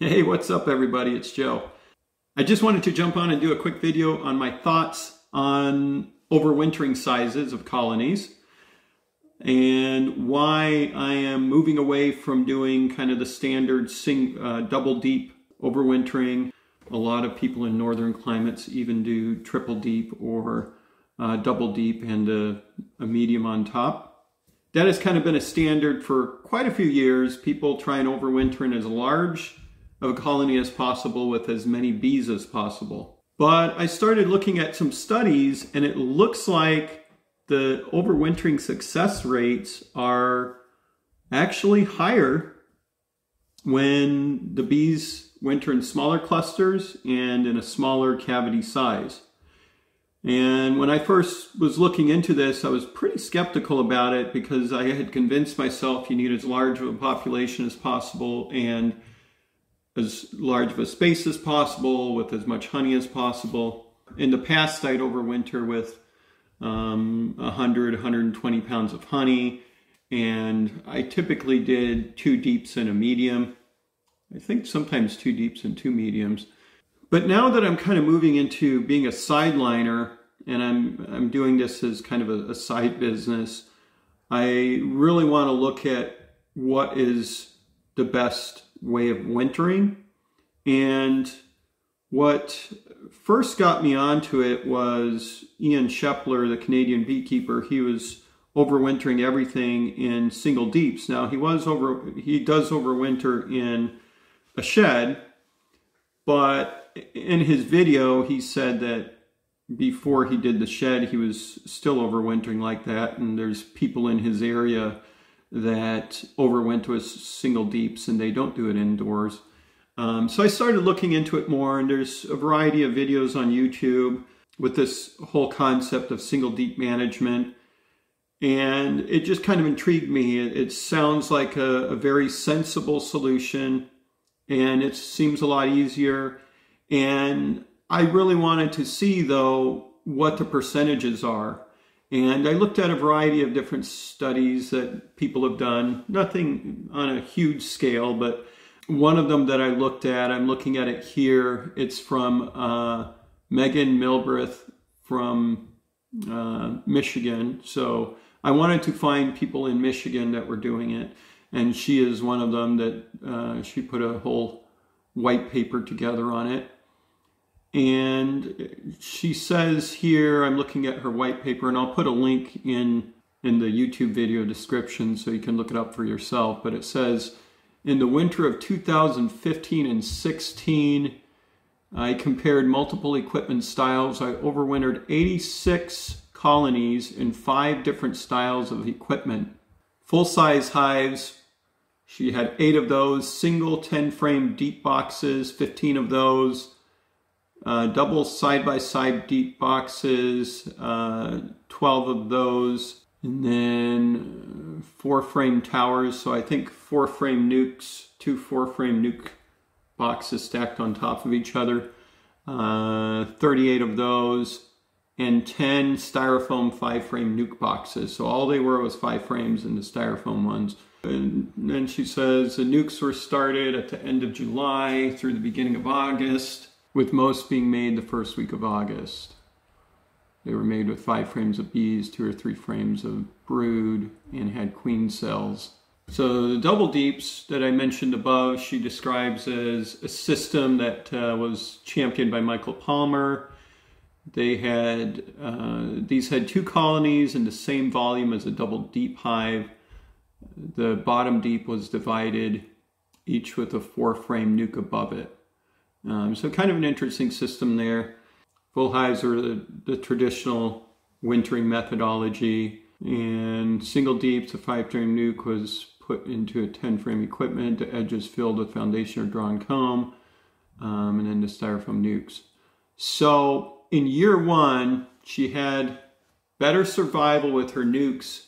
Hey, what's up everybody? It's Joe. I just wanted to jump on and do a quick video on my thoughts on overwintering sizes of colonies and why I am moving away from doing kind of the standard sing, uh, double deep overwintering. A lot of people in northern climates even do triple deep or uh, double deep and a, a medium on top. That has kind of been a standard for quite a few years. People try and overwinter in as large of a colony as possible with as many bees as possible. But I started looking at some studies and it looks like the overwintering success rates are actually higher when the bees winter in smaller clusters and in a smaller cavity size. And when I first was looking into this, I was pretty skeptical about it because I had convinced myself you need as large of a population as possible and as large of a space as possible with as much honey as possible. In the past, I'd overwinter with um, 100, 120 pounds of honey, and I typically did two deeps and a medium. I think sometimes two deeps and two mediums. But now that I'm kind of moving into being a sideliner, and I'm I'm doing this as kind of a, a side business, I really want to look at what is the best way of wintering. And what first got me onto it was Ian Steppler, the Canadian beekeeper. He was overwintering everything in single deeps. Now he was over he does overwinter in a shed, but in his video he said that before he did the shed he was still overwintering like that and there's people in his area that overwinter with single deeps and they don't do it indoors. Um, so I started looking into it more and there's a variety of videos on YouTube with this whole concept of single deep management. And it just kind of intrigued me. It, it sounds like a, a very sensible solution and it seems a lot easier. And I really wanted to see though what the percentages are. And I looked at a variety of different studies that people have done, nothing on a huge scale, but one of them that I looked at, I'm looking at it here. It's from uh, Megan Milbrath from uh, Michigan. So I wanted to find people in Michigan that were doing it. And she is one of them that uh, she put a whole white paper together on it. And she says here, I'm looking at her white paper, and I'll put a link in, in the YouTube video description so you can look it up for yourself. But it says, in the winter of 2015 and 16, I compared multiple equipment styles. I overwintered 86 colonies in five different styles of equipment. Full-size hives, she had eight of those. Single 10-frame deep boxes, 15 of those uh, double side-by-side deep boxes, uh, 12 of those, and then four frame towers. So I think four frame nucs, two four frame nuc boxes stacked on top of each other, uh, 38 of those, and 10 styrofoam five frame nuc boxes. So all they were was five frames and the styrofoam ones. And then she says the nucs were started at the end of July through the beginning of August with most being made the first week of August. They were made with five frames of bees, two or three frames of brood, and had queen cells. So the double deeps that I mentioned above, she describes as a system that uh, was championed by Michael Palmer. They had, uh, these had two colonies in the same volume as a double deep hive. The bottom deep was divided, each with a four frame nuc above it. Um, so kind of an interesting system there. Full hives are the, the traditional wintering methodology and single deeps, a five frame nuc was put into a 10 frame equipment, the edges filled with foundation or drawn comb, um, and then the styrofoam nucs. So in year one, she had better survival with her nucs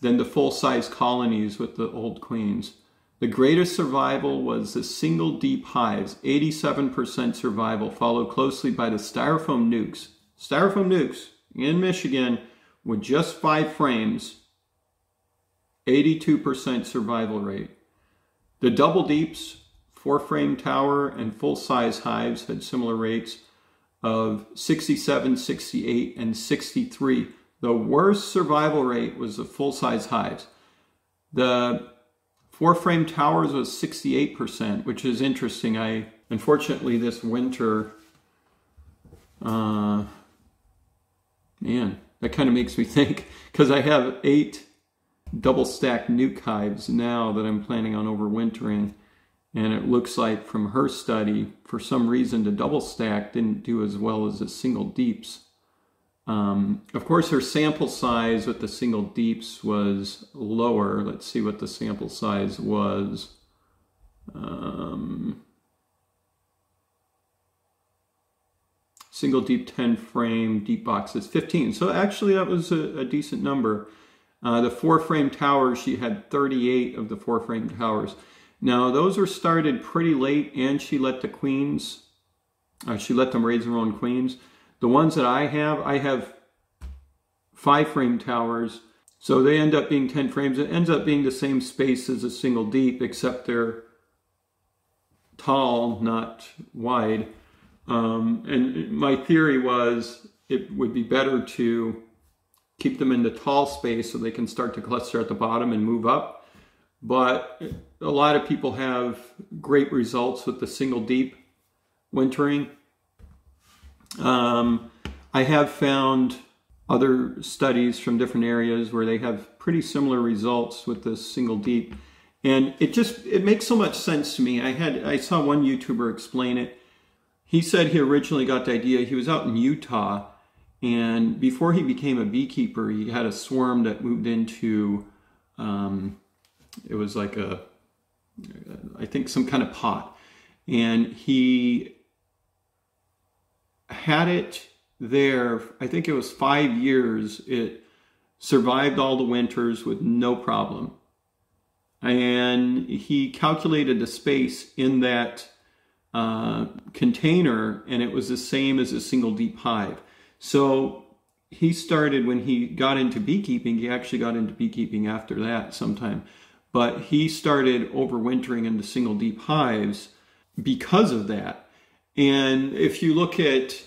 than the full size colonies with the old queens. The greatest survival was the single deep hives, 87% survival, followed closely by the styrofoam nucs. Styrofoam nucs in Michigan with just five frames, 82% survival rate. The double deeps, four frame tower and full size hives had similar rates of 67, 68, and 63. The worst survival rate was the full size hives. The four frame towers was 68%, which is interesting. I unfortunately this winter, uh, man, that kind of makes me think because I have eight double stacked nuc hives now that I'm planning on overwintering. And it looks like from her study, for some reason, the double stack didn't do as well as the single deeps. Um, of course, her sample size with the single deeps was lower. Let's see what the sample size was. Um, single deep 10 frame, deep boxes 15. So actually that was a, a decent number. Uh, the four frame towers, she had 38 of the four frame towers. Now those were started pretty late and she let the queens, uh, she let them raise their own queens. The ones that I have, I have five frame towers. So they end up being 10 frames. It ends up being the same space as a single deep, except they're tall, not wide. Um, and my theory was it would be better to keep them in the tall space so they can start to cluster at the bottom and move up. But a lot of people have great results with the single deep wintering. Um, I have found other studies from different areas where they have pretty similar results with this single deep. And it just, it makes so much sense to me. I had, I saw one YouTuber explain it. He said he originally got the idea, he was out in Utah and before he became a beekeeper, he had a swarm that moved into, um, it was like a, I think some kind of pot. And he had it there, I think it was five years. It survived all the winters with no problem. And he calculated the space in that uh, container, and it was the same as a single deep hive. So he started when he got into beekeeping, he actually got into beekeeping after that sometime, but he started overwintering in the single deep hives because of that. And if you look at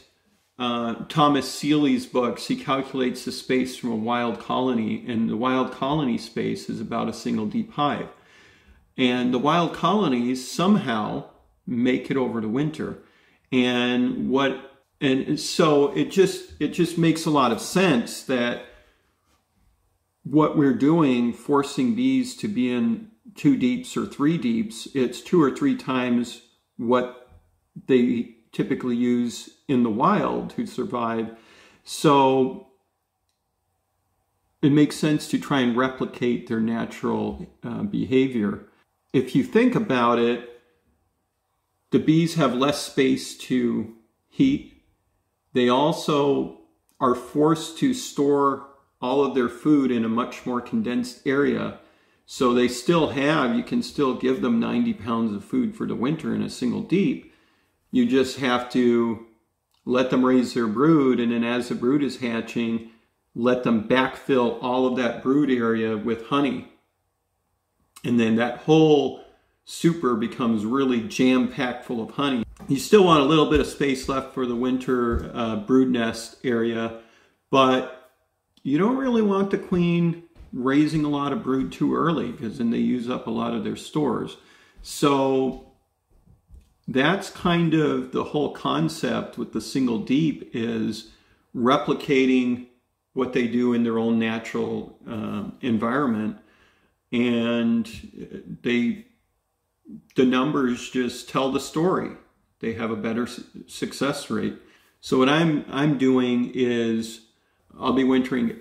uh, Thomas Seeley's books, he calculates the space from a wild colony, and the wild colony space is about a single deep hive. And the wild colonies somehow make it over to winter. And what and so it just it just makes a lot of sense that what we're doing forcing bees to be in two deeps or three deeps it's two or three times what they typically use in the wild to survive so it makes sense to try and replicate their natural uh, behavior if you think about it the bees have less space to heat they also are forced to store all of their food in a much more condensed area. So they still have, you can still give them 90 pounds of food for the winter in a single deep. You just have to let them raise their brood, and then as the brood is hatching, let them backfill all of that brood area with honey. And then that whole super becomes really jam-packed full of honey. You still want a little bit of space left for the winter uh, brood nest area, but you don't really want the queen raising a lot of brood too early because then they use up a lot of their stores. So that's kind of the whole concept with the single deep is replicating what they do in their own natural uh, environment and they the numbers just tell the story. They have a better success rate. So what I'm I'm doing is I'll be wintering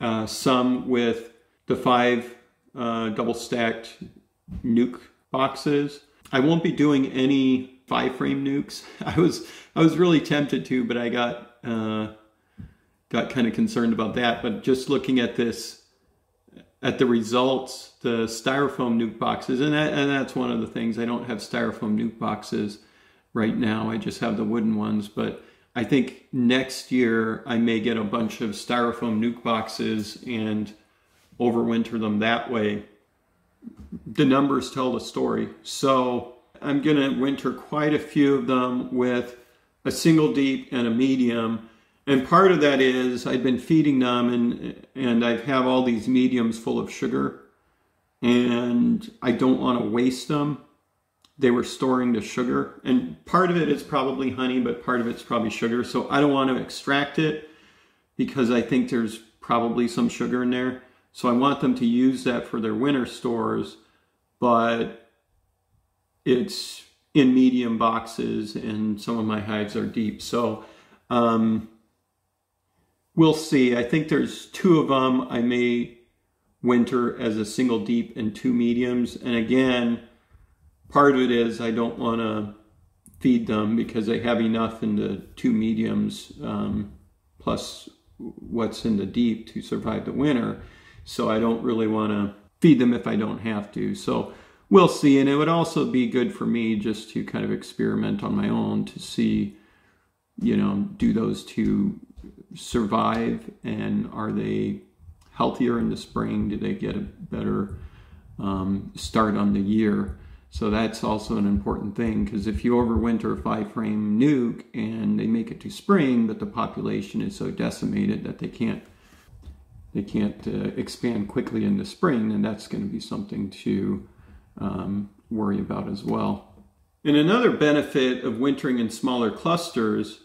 uh, some with the five uh, double stacked nuc boxes. I won't be doing any five frame nucs. I was I was really tempted to, but I got uh, got kind of concerned about that. But just looking at this at the results, the styrofoam nuc boxes, and, that, and that's one of the things. I don't have styrofoam nuc boxes right now. I just have the wooden ones, but I think next year I may get a bunch of styrofoam nuc boxes and overwinter them that way. The numbers tell the story. So I'm going to winter quite a few of them with a single deep and a medium. And part of that is I've been feeding them and, and I have all these mediums full of sugar and I don't want to waste them. They were storing the sugar and part of it is probably honey, but part of it's probably sugar. So I don't want to extract it because I think there's probably some sugar in there. So I want them to use that for their winter stores, but it's in medium boxes and some of my hives are deep. So um, we'll see. I think there's two of them I may winter as a single deep and two mediums. And again, part of it is I don't want to feed them because they have enough in the two mediums um, plus what's in the deep to survive the winter. So I don't really want to feed them if I don't have to. So we'll see. And it would also be good for me just to kind of experiment on my own to see, you know, do those two survive and are they healthier in the spring? Do they get a better um, start on the year? So that's also an important thing because if you overwinter a five frame nuc and they make it to spring, but the population is so decimated that they can't they can't uh, expand quickly in the spring, and that's going to be something to um, worry about as well. And another benefit of wintering in smaller clusters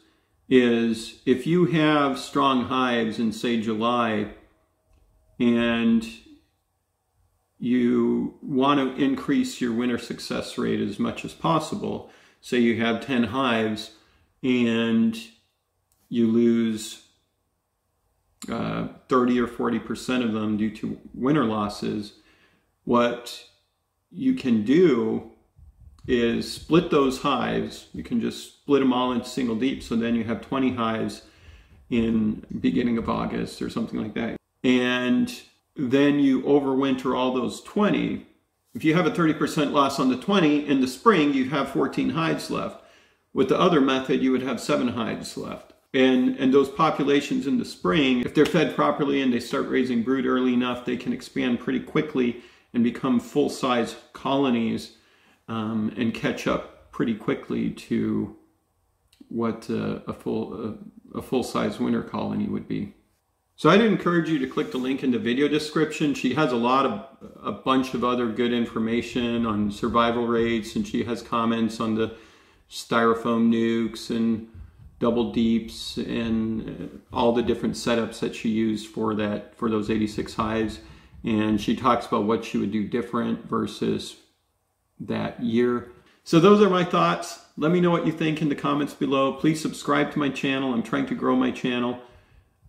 is if you have strong hives in say July and you want to increase your winter success rate as much as possible. Say you have 10 hives and you lose uh, 30 or 40% of them due to winter losses. What you can do is split those hives. You can just split them all into single deep. So then you have 20 hives in beginning of August or something like that. And then you overwinter all those 20. If you have a 30% loss on the 20, in the spring you have 14 hives left. With the other method, you would have seven hives left. And, and those populations in the spring, if they're fed properly and they start raising brood early enough, they can expand pretty quickly and become full-size colonies um, and catch up pretty quickly to what uh, a full uh, a full-size winter colony would be. So I'd encourage you to click the link in the video description. She has a lot of, a bunch of other good information on survival rates and she has comments on the styrofoam nucs and double deeps and uh, all the different setups that she used for that, for those 86 hives. And she talks about what she would do different versus that year. So those are my thoughts. Let me know what you think in the comments below. Please subscribe to my channel. I'm trying to grow my channel.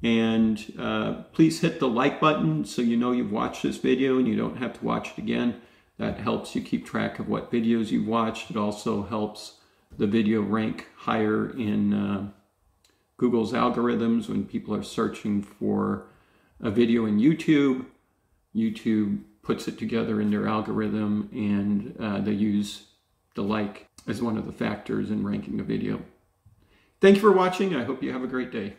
And uh, please hit the like button so you know you've watched this video and you don't have to watch it again. That helps you keep track of what videos you've watched. It also helps the video rank higher in uh, Google's algorithms when people are searching for a video in YouTube. YouTube puts it together in their algorithm and uh, they use the like as one of the factors in ranking a video. Thank you for watching. I hope you have a great day.